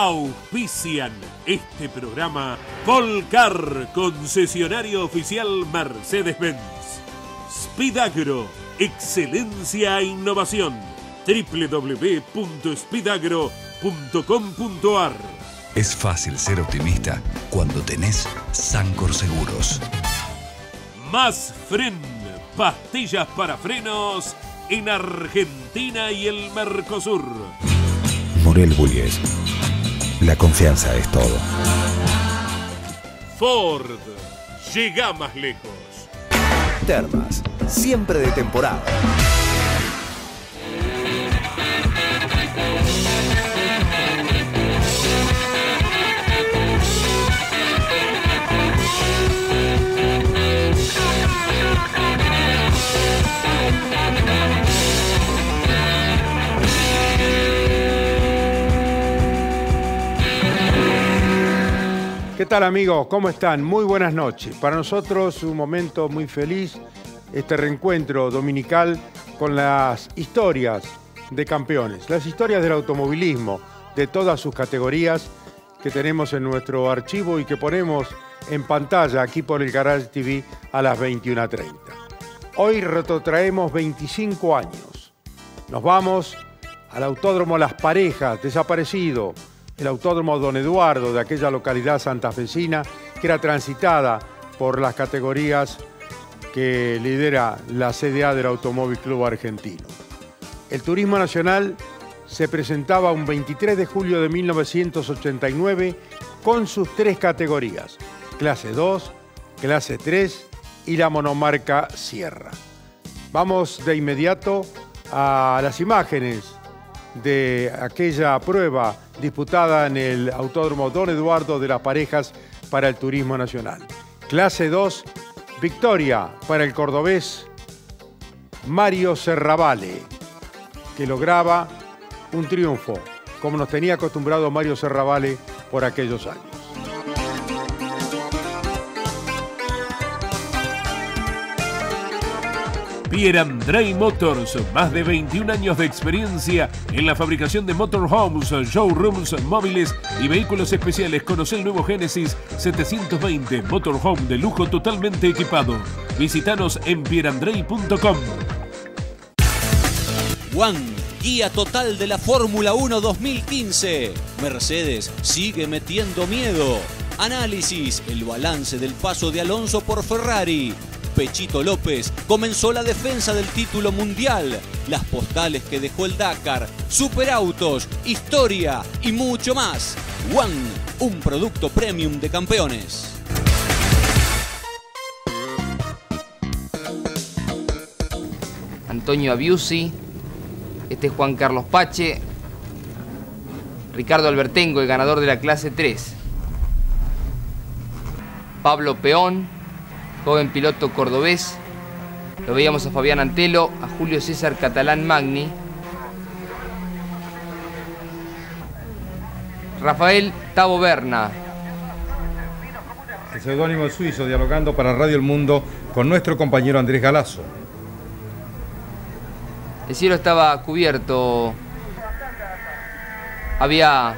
Auspician este programa Volcar, concesionario oficial Mercedes-Benz. Spidagro, excelencia e innovación. www.spidagro.com.ar Es fácil ser optimista cuando tenés Sancor Seguros. Más Fren, pastillas para frenos en Argentina y el Mercosur. Morel Bullies. La confianza es todo. Ford, llega más lejos. Termas, siempre de temporada. ¿Qué tal amigos? ¿Cómo están? Muy buenas noches. Para nosotros un momento muy feliz, este reencuentro dominical con las historias de campeones, las historias del automovilismo, de todas sus categorías que tenemos en nuestro archivo y que ponemos en pantalla aquí por el Garage TV a las 21.30. Hoy retrotraemos 25 años. Nos vamos al Autódromo Las Parejas, desaparecido, el Autódromo Don Eduardo de aquella localidad santafesina que era transitada por las categorías que lidera la CDA del Automóvil Club Argentino. El Turismo Nacional se presentaba un 23 de julio de 1989 con sus tres categorías, clase 2, clase 3 y la monomarca Sierra. Vamos de inmediato a las imágenes de aquella prueba disputada en el Autódromo Don Eduardo de las Parejas para el Turismo Nacional. Clase 2, victoria para el cordobés Mario Serravale, que lograba un triunfo, como nos tenía acostumbrado Mario Serravale por aquellos años. Pierandray Motors, más de 21 años de experiencia en la fabricación de motorhomes, showrooms, móviles y vehículos especiales. Conoce el nuevo Genesis 720 Motorhome de lujo totalmente equipado. Visítanos en pierandray.com. One, guía total de la Fórmula 1 2015. Mercedes sigue metiendo miedo. Análisis, el balance del paso de Alonso por Ferrari. Pechito López comenzó la defensa del título mundial, las postales que dejó el Dakar, superautos, historia y mucho más. One, un producto premium de campeones. Antonio Abiusi, este es Juan Carlos Pache, Ricardo Albertengo, el ganador de la clase 3, Pablo Peón, joven piloto cordobés, lo veíamos a Fabián Antelo, a Julio César Catalán Magni, Rafael Tavo Berna, El seudónimo suizo dialogando para Radio El Mundo con nuestro compañero Andrés Galazo. El cielo estaba cubierto. Había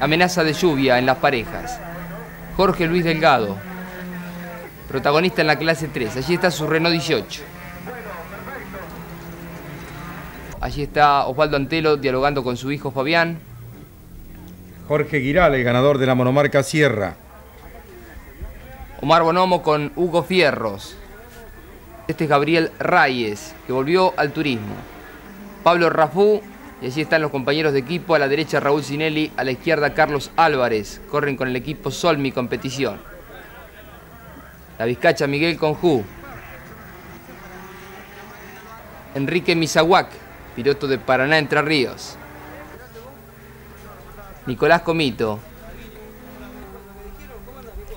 amenaza de lluvia en las parejas. Jorge Luis Delgado, protagonista en la clase 3. Allí está su Renault 18. Allí está Osvaldo Antelo dialogando con su hijo Fabián. Jorge Giral, el ganador de la monomarca Sierra. Omar Bonomo con Hugo Fierros. Este es Gabriel Reyes, que volvió al turismo. Pablo Rafú, y allí están los compañeros de equipo. A la derecha Raúl Sinelli, a la izquierda Carlos Álvarez. Corren con el equipo Solmi Competición. La Vizcacha Miguel Conjú. Enrique Misahuac, piloto de Paraná Entre Ríos. Nicolás Comito.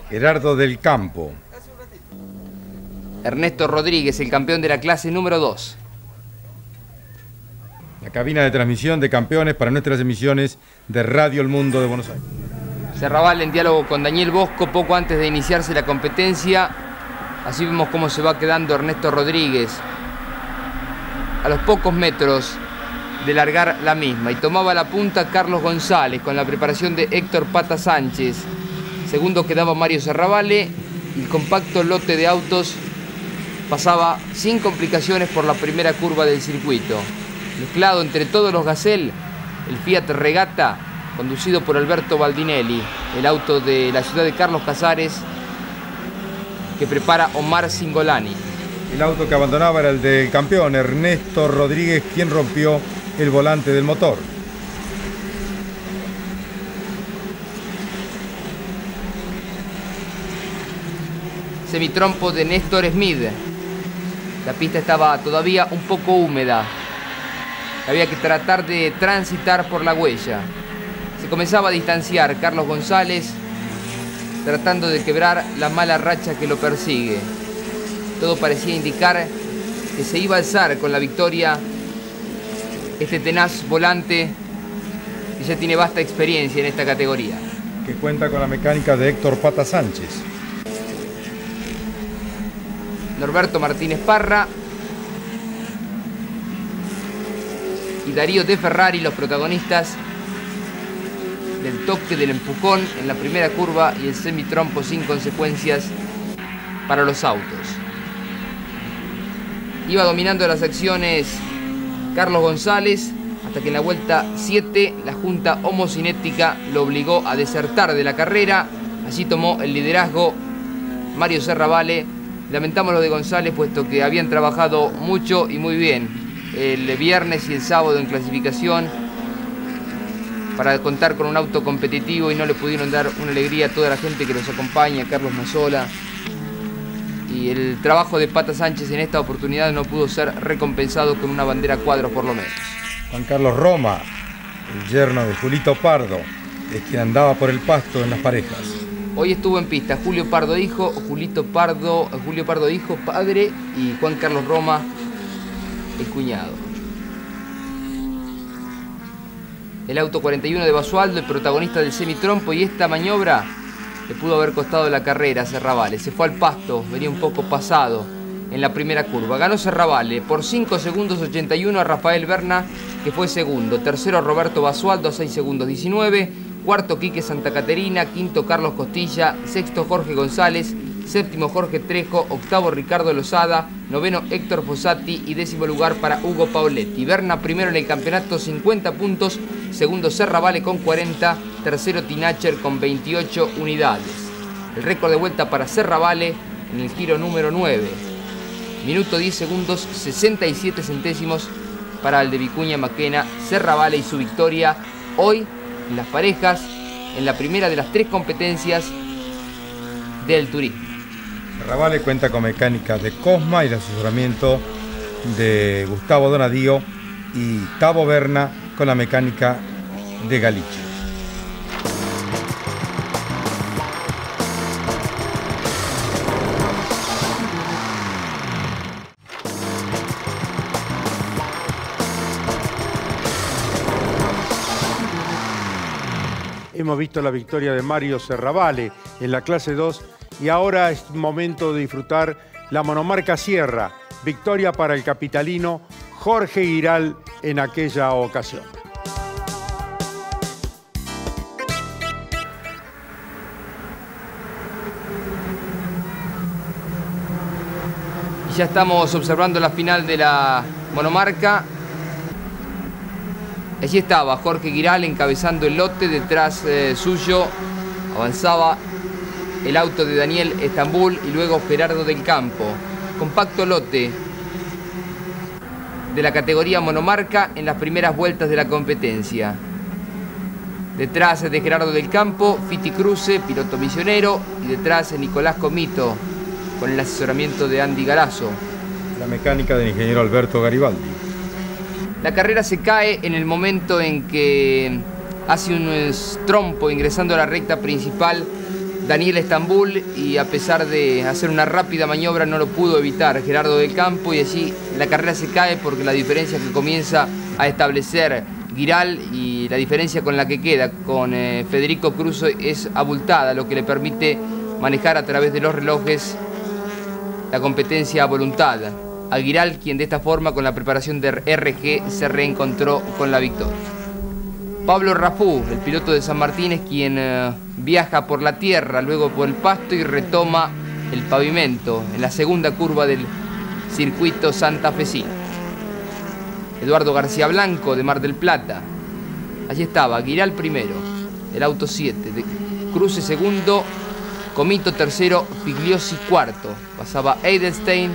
Gerardo del Campo. Ernesto Rodríguez, el campeón de la clase número 2. La cabina de transmisión de campeones para nuestras emisiones de Radio El Mundo de Buenos Aires. Serraval en diálogo con Daniel Bosco poco antes de iniciarse la competencia. Así vemos cómo se va quedando Ernesto Rodríguez. A los pocos metros de largar la misma y tomaba la punta Carlos González con la preparación de Héctor Pata Sánchez. Segundo quedaba Mario Serravale y el compacto lote de autos pasaba sin complicaciones por la primera curva del circuito. Mezclado entre todos los Gazelle, el Fiat Regata, conducido por Alberto Baldinelli, el auto de la ciudad de Carlos Casares, que prepara Omar Singolani. El auto que abandonaba era el del campeón Ernesto Rodríguez, quien rompió el volante del motor. Semitrompo de Néstor Smith. La pista estaba todavía un poco húmeda. Había que tratar de transitar por la huella. Se comenzaba a distanciar Carlos González, tratando de quebrar la mala racha que lo persigue. Todo parecía indicar que se iba a alzar con la victoria este tenaz volante que ya tiene vasta experiencia en esta categoría. Que cuenta con la mecánica de Héctor Pata Sánchez. Norberto Martínez Parra y Darío De Ferrari, los protagonistas del toque del empujón en la primera curva y el semitrompo sin consecuencias para los autos. Iba dominando las acciones Carlos González hasta que en la vuelta 7 la Junta Homocinética lo obligó a desertar de la carrera. Allí tomó el liderazgo Mario Serravale. Lamentamos lo de González puesto que habían trabajado mucho y muy bien el viernes y el sábado en clasificación para contar con un auto competitivo y no le pudieron dar una alegría a toda la gente que los acompaña, Carlos Mazola. Y el trabajo de Pata Sánchez en esta oportunidad no pudo ser recompensado con una bandera cuadros por lo menos. Juan Carlos Roma, el yerno de Julito Pardo, es quien andaba por el pasto en las parejas. Hoy estuvo en pista Julio Pardo hijo, Julito Pardo, Julio Pardo hijo, padre y Juan Carlos Roma, el cuñado. El auto 41 de Basualdo, el protagonista del semitrompo, y esta maniobra le pudo haber costado la carrera a Serravale. Se fue al pasto, venía un poco pasado en la primera curva. Ganó Serravale por 5 segundos 81 a Rafael Berna, que fue segundo. Tercero Roberto Basualdo a 6 segundos 19. Cuarto Quique Santa Caterina. Quinto Carlos Costilla. Sexto Jorge González séptimo Jorge Trejo, octavo Ricardo Lozada, noveno Héctor Fossati y décimo lugar para Hugo Pauletti. Berna primero en el campeonato 50 puntos, segundo Serravale con 40, tercero Tinacher con 28 unidades. El récord de vuelta para Serravale en el giro número 9. Minuto 10 segundos, 67 centésimos para el de Vicuña Maquena, Serravale y su victoria hoy en las parejas en la primera de las tres competencias del turismo. Ravale cuenta con mecánicas de Cosma y de asesoramiento de Gustavo Donadío y Tavo Berna con la mecánica de Galicia. Hemos visto la victoria de Mario Serravale en la clase 2 y ahora es momento de disfrutar la monomarca Sierra, victoria para el capitalino Jorge Giral en aquella ocasión. Ya estamos observando la final de la monomarca. Allí estaba Jorge Giral encabezando el lote, detrás eh, suyo avanzaba el auto de Daniel Estambul y luego Gerardo del Campo. Compacto lote de la categoría monomarca en las primeras vueltas de la competencia. Detrás de Gerardo del Campo, Fiti Cruce, piloto misionero, y detrás Nicolás Comito, con el asesoramiento de Andy Galazo. La mecánica del ingeniero Alberto Garibaldi. La carrera se cae en el momento en que hace un trompo ingresando a la recta principal Daniel Estambul y a pesar de hacer una rápida maniobra no lo pudo evitar Gerardo del Campo y allí la carrera se cae porque la diferencia que comienza a establecer Giral y la diferencia con la que queda con eh, Federico Cruz es abultada, lo que le permite manejar a través de los relojes la competencia a voluntad. a Giral, quien de esta forma con la preparación de RG se reencontró con la victoria. Pablo Rafú, el piloto de San Martín, es quien eh, viaja por la tierra, luego por el pasto y retoma el pavimento en la segunda curva del circuito santafesino. Eduardo García Blanco de Mar del Plata. Allí estaba, Giral primero, el auto 7, Cruce segundo, Comito tercero, Figliosi cuarto. Pasaba Edelstein.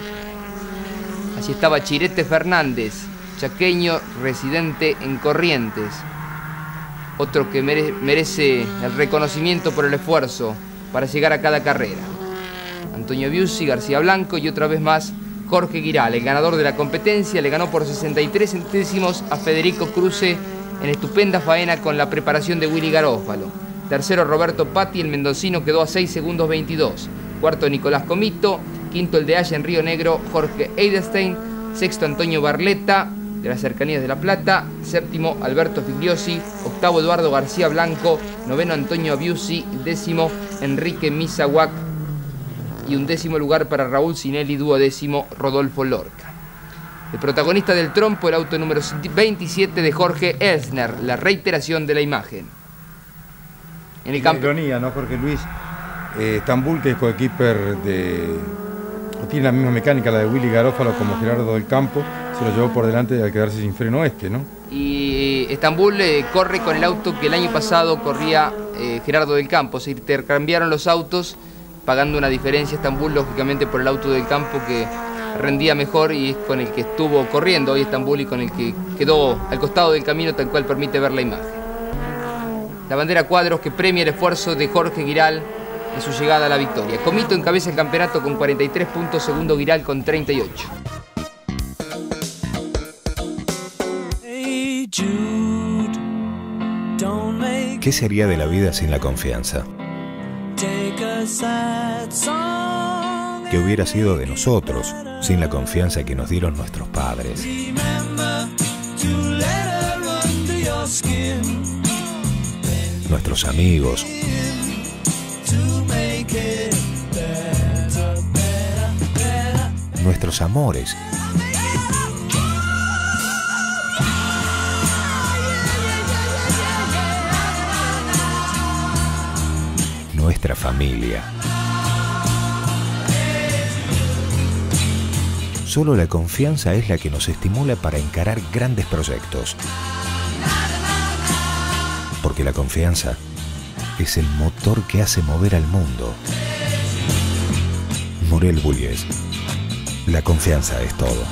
Allí estaba Chirete Fernández, chaqueño residente en Corrientes. Otro que merece el reconocimiento por el esfuerzo para llegar a cada carrera. Antonio Biusi, García Blanco y otra vez más Jorge Giral, el ganador de la competencia, le ganó por 63 centésimos a Federico Cruce en estupenda faena con la preparación de Willy Garófalo. Tercero Roberto Patti, el mendocino quedó a 6 segundos 22. Cuarto Nicolás Comito. Quinto el de Haya en Río Negro, Jorge Eidestein. Sexto Antonio Barleta, de las cercanías de La Plata. Séptimo Alberto Figliosi. Octavo Eduardo García Blanco. Noveno Antonio Abiusi. Décimo Enrique Misahuac. Y un décimo lugar para Raúl Sinelli. Duodécimo Rodolfo Lorca. El protagonista del trompo, el auto número 27 de Jorge Elsner, la reiteración de la imagen. En el campo. ironía, ¿no, Jorge Luis? Eh, Estambul, que es coequiper de. tiene la misma mecánica, la de Willy Garófalo, como Gerardo del Campo, se lo llevó por delante al quedarse sin freno este, ¿no? Y Estambul eh, corre con el auto que el año pasado corría eh, Gerardo del Campo. Se intercambiaron los autos, pagando una diferencia Estambul, lógicamente, por el auto del campo que rendía mejor y es con el que estuvo corriendo hoy Estambul y con el que quedó al costado del camino, tal cual permite ver la imagen la bandera cuadros que premia el esfuerzo de Jorge Giral en su llegada a la victoria. Comito encabeza el campeonato con 43 puntos, segundo Giral con 38. ¿Qué sería de la vida sin la confianza? ¿Qué hubiera sido de nosotros sin la confianza que nos dieron nuestros padres? nuestros amigos. Nuestros amores. Nuestra familia. Solo la confianza es la que nos estimula para encarar grandes proyectos porque la confianza es el motor que hace mover al mundo. Morel Bullies. La confianza es todo.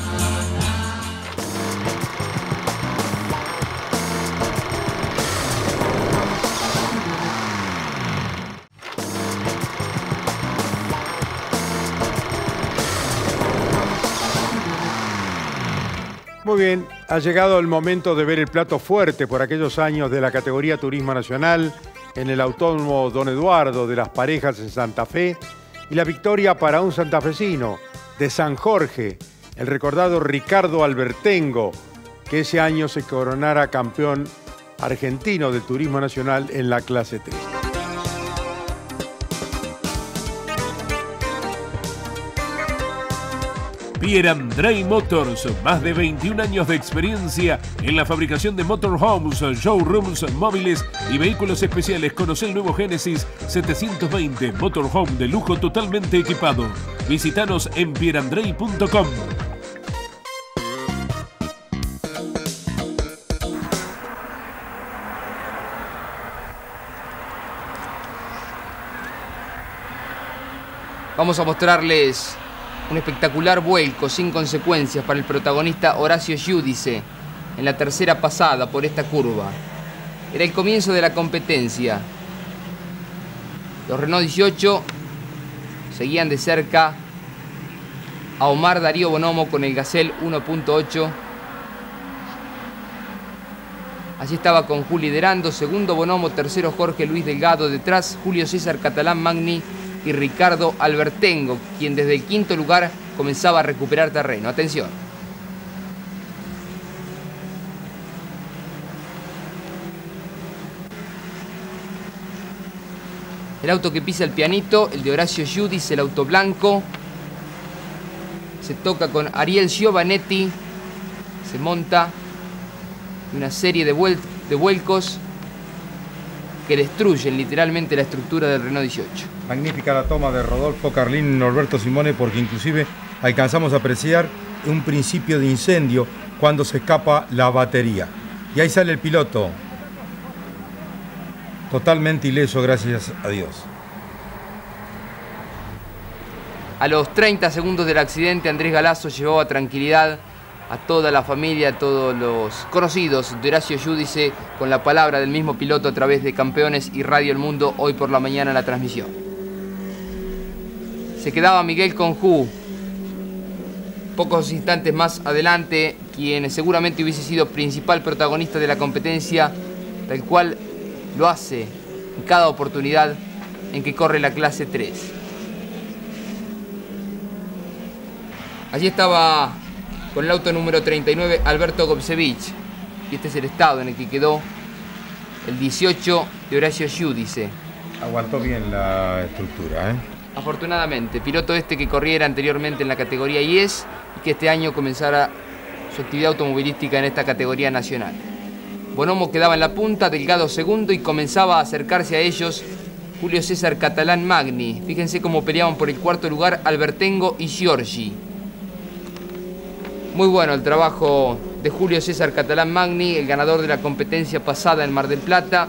Bien, ha llegado el momento de ver el plato fuerte por aquellos años de la categoría Turismo Nacional en el Autónomo Don Eduardo de las Parejas en Santa Fe y la victoria para un santafesino de San Jorge, el recordado Ricardo Albertengo, que ese año se coronara campeón argentino del Turismo Nacional en la clase 3. Pierre André Motors, más de 21 años de experiencia en la fabricación de motorhomes, showrooms, móviles y vehículos especiales. Conoce el nuevo Genesis 720 Motorhome de lujo totalmente equipado. Visítanos en pierandrey.com. Vamos a mostrarles un espectacular vuelco sin consecuencias para el protagonista Horacio Giudice en la tercera pasada por esta curva. Era el comienzo de la competencia. Los Renault 18 seguían de cerca a Omar Darío Bonomo con el Gacel 1.8. Allí estaba con Juli Derando, segundo Bonomo, tercero Jorge Luis Delgado, detrás Julio César Catalán Magni y Ricardo Albertengo, quien desde el quinto lugar comenzaba a recuperar terreno. Atención. El auto que pisa el pianito, el de Horacio Judis, el auto blanco. se toca con Ariel Giovanetti, se monta una serie de, de vuelcos que destruyen literalmente la estructura del Renault 18. Magnífica la toma de Rodolfo Carlín y Norberto Simone porque inclusive alcanzamos a apreciar un principio de incendio cuando se escapa la batería. Y ahí sale el piloto, totalmente ileso, gracias a Dios. A los 30 segundos del accidente, Andrés Galazo llevó a tranquilidad a toda la familia, a todos los conocidos de Horacio Yudice, con la palabra del mismo piloto a través de Campeones y Radio El Mundo hoy por la mañana en la transmisión. Se quedaba Miguel Conjú, pocos instantes más adelante, quien seguramente hubiese sido principal protagonista de la competencia, tal cual lo hace en cada oportunidad en que corre la clase 3. Allí estaba con el auto número 39 Alberto Gobsevich. Y este es el estado en el que quedó el 18 de Horacio Giudice. Aguantó bien la estructura, ¿eh? Afortunadamente, piloto este que corriera anteriormente en la categoría IES y que este año comenzara su actividad automovilística en esta categoría nacional. Bonomo quedaba en la punta, Delgado segundo y comenzaba a acercarse a ellos Julio César Catalán Magni. Fíjense cómo peleaban por el cuarto lugar Albertengo y Giorgi. Muy bueno el trabajo de Julio César Catalán Magni, el ganador de la competencia pasada en Mar del Plata.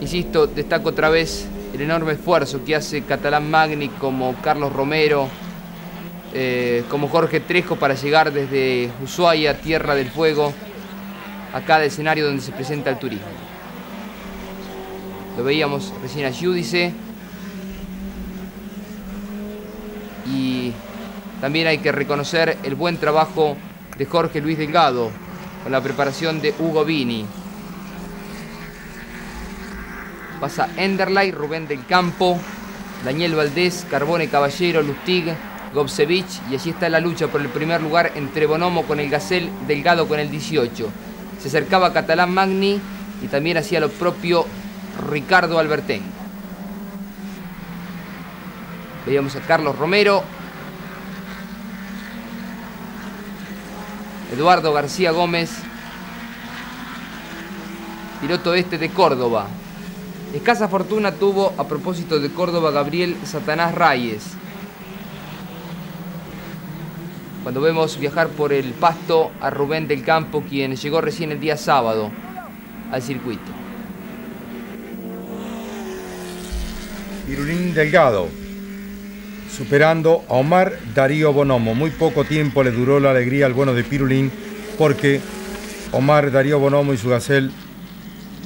Insisto, destaco otra vez el enorme esfuerzo que hace Catalán Magni como Carlos Romero, eh, como Jorge Trejo para llegar desde Ushuaia, Tierra del Fuego, a cada escenario donde se presenta el turismo. Lo veíamos recién a Giudice. Y también hay que reconocer el buen trabajo de Jorge Luis Delgado con la preparación de Hugo Vini. Pasa Enderley, Rubén del Campo, Daniel Valdés, Carbone Caballero, Lustig, Gobsevich y allí está la lucha por el primer lugar entre Bonomo con el Gacel, Delgado con el 18. Se acercaba Catalán Magni y también hacía lo propio Ricardo Albertén. Veíamos a Carlos Romero, Eduardo García Gómez, piloto este de Córdoba. Escasa fortuna tuvo a propósito de Córdoba Gabriel Satanás Reyes. Cuando vemos viajar por el pasto a Rubén del Campo, quien llegó recién el día sábado al circuito. Pirulín Delgado, superando a Omar Darío Bonomo. Muy poco tiempo le duró la alegría al bueno de Pirulín porque Omar Darío Bonomo y su Gacel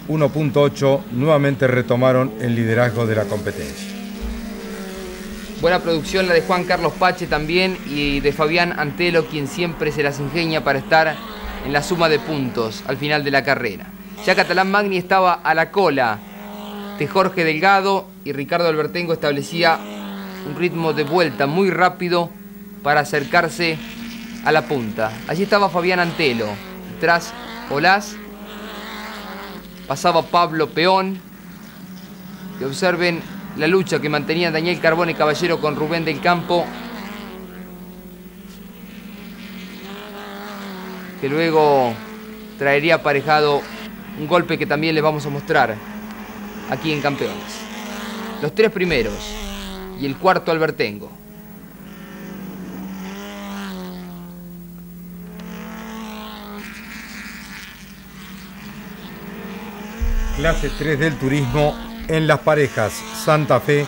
1.8 nuevamente retomaron el liderazgo de la competencia. Buena producción la de Juan Carlos Pache también y de Fabián Antelo, quien siempre se las ingenia para estar en la suma de puntos al final de la carrera. Ya Catalán Magni estaba a la cola de Jorge Delgado y Ricardo Albertengo establecía un ritmo de vuelta muy rápido para acercarse a la punta. Allí estaba Fabián Antelo, tras Olás pasaba Pablo Peón. Y observen la lucha que mantenía Daniel Carbone Caballero con Rubén del Campo. Que luego traería aparejado un golpe que también les vamos a mostrar aquí en Campeones. Los tres primeros y el cuarto Albertengo. Clase 3 del turismo en las parejas Santa Fe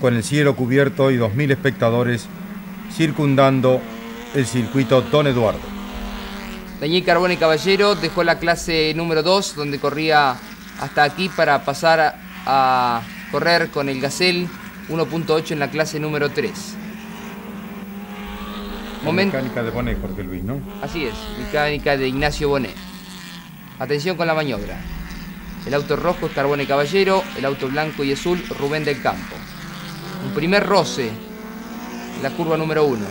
con el cielo cubierto y 2.000 espectadores circundando el circuito Don Eduardo. Daniel Carbone Caballero dejó la clase número 2 donde corría hasta aquí para pasar a correr con el Gacel 1.8 en la clase número 3. Mecánica de Bonet, Jorge Luis, ¿no? Así es, mecánica de Ignacio Bonet. Atención con la maniobra. El auto rojo es Carbone Caballero, el auto blanco y azul Rubén del Campo. Un primer roce en la curva número 1.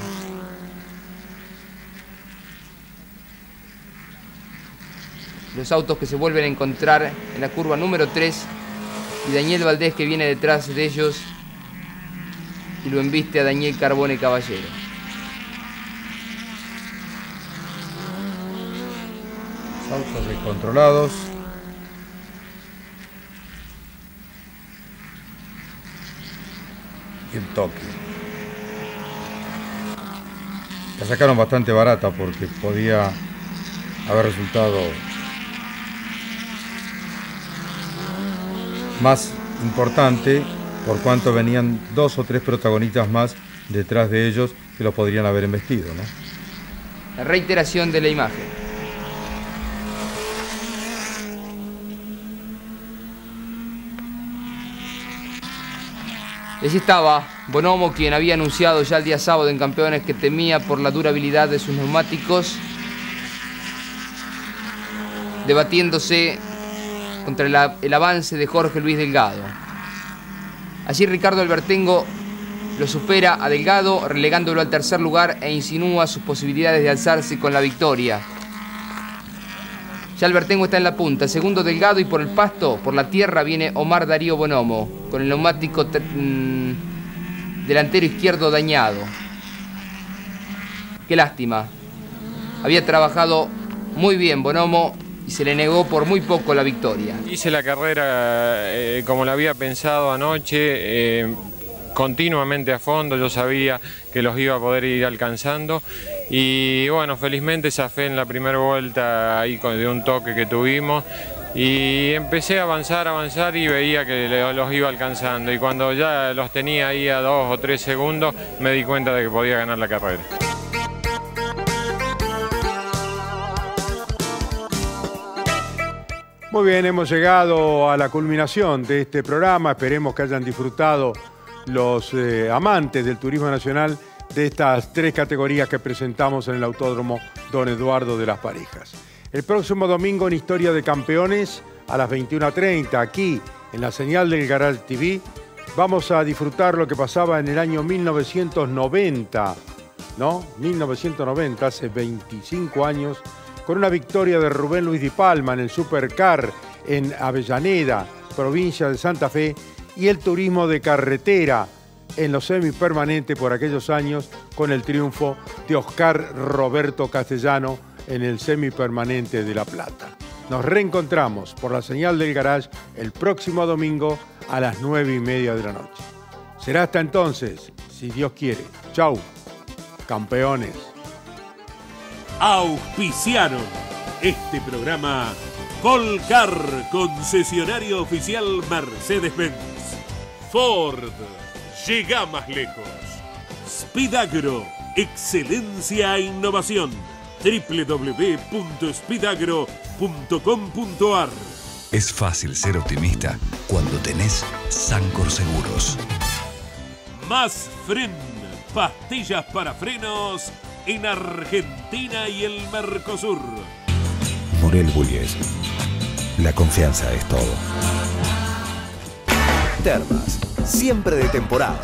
Los autos que se vuelven a encontrar en la curva número 3 y Daniel Valdés que viene detrás de ellos lo embiste a Daniel Carbone Caballero. Saltos descontrolados. Y el toque. La sacaron bastante barata porque podía haber resultado más importante por cuanto venían dos o tres protagonistas más detrás de ellos que lo podrían haber investido. ¿no? La reiteración de la imagen. Allí estaba Bonomo, quien había anunciado ya el día sábado en Campeones que temía por la durabilidad de sus neumáticos, debatiéndose contra el avance de Jorge Luis Delgado. Allí Ricardo Albertengo lo supera a Delgado, relegándolo al tercer lugar e insinúa sus posibilidades de alzarse con la victoria. Ya Albertengo está en la punta, segundo Delgado y por el pasto, por la tierra, viene Omar Darío Bonomo, con el neumático mmm, delantero izquierdo dañado. Qué lástima. Había trabajado muy bien Bonomo y se le negó por muy poco la victoria. Hice la carrera eh, como la había pensado anoche. Eh, continuamente a fondo, yo sabía que los iba a poder ir alcanzando y bueno, felizmente fe en la primera vuelta ahí de un toque que tuvimos y empecé a avanzar, avanzar y veía que los iba alcanzando y cuando ya los tenía ahí a dos o tres segundos me di cuenta de que podía ganar la carrera. Muy bien, hemos llegado a la culminación de este programa, esperemos que hayan disfrutado los eh, amantes del turismo nacional de estas tres categorías que presentamos en el Autódromo Don Eduardo de las Parejas. El próximo domingo en Historia de Campeones, a las 21.30, aquí en la señal del Garage TV, vamos a disfrutar lo que pasaba en el año 1990, ¿no? 1990, hace 25 años, con una victoria de Rubén Luis Di Palma en el Supercar en Avellaneda, provincia de Santa Fe, y el turismo de carretera en los semipermanentes por aquellos años con el triunfo de Oscar Roberto Castellano en el semipermanente de La Plata. Nos reencontramos por la señal del garage el próximo domingo a las nueve y media de la noche. Será hasta entonces, si Dios quiere. Chau, campeones. Auspiciaron este programa Colcar, concesionario oficial Mercedes-Benz. Ford llega más lejos. Spidagro, excelencia e innovación. www.spidagro.com.ar Es fácil ser optimista cuando tenés Sancor Seguros. Más Fren, pastillas para frenos en Argentina y el Mercosur. Morel Bullies. La confianza es todo. Termas, siempre de temporada.